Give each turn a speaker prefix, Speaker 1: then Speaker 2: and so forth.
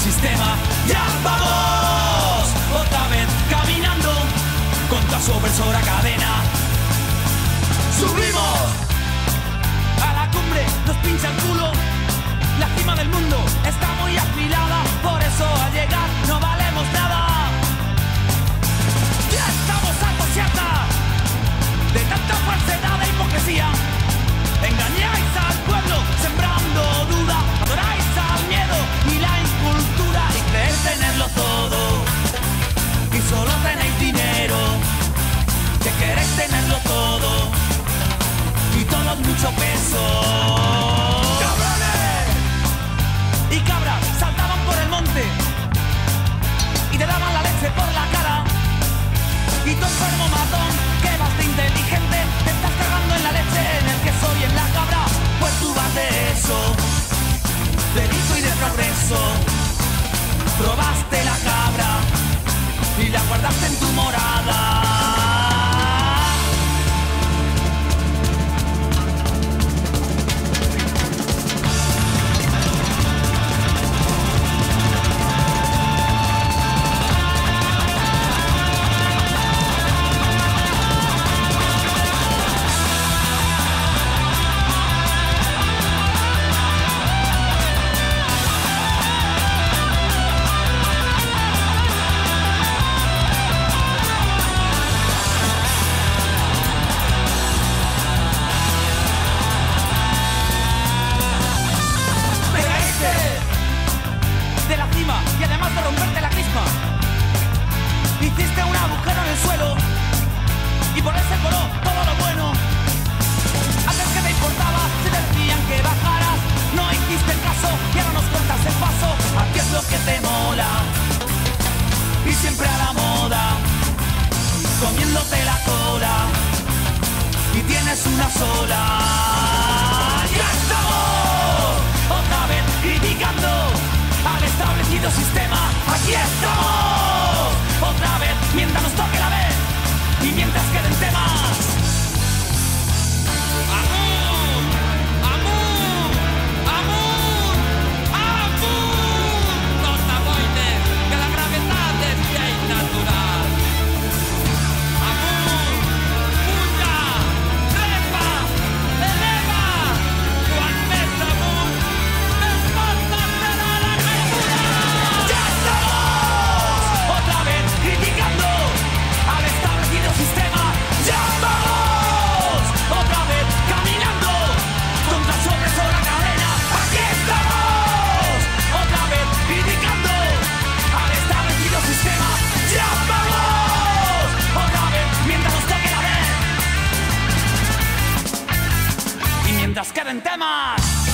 Speaker 1: sistema. ¡Ya vamos! Otra vez caminando contra su opresora cadena. ¡Subimos! A la cumbre nos pincha el culo. La cima del mundo está muy afilada. mucho peso. de la cima y además de romperte la crisma. Hiciste un agujero en el suelo y por ese coló todo lo bueno. Antes que te importaba si decían que bajaras, no hiciste el caso y ahora nos cortas el paso. A es lo que te mola y siempre a la moda, comiéndote la cola y tienes una sola. Rock!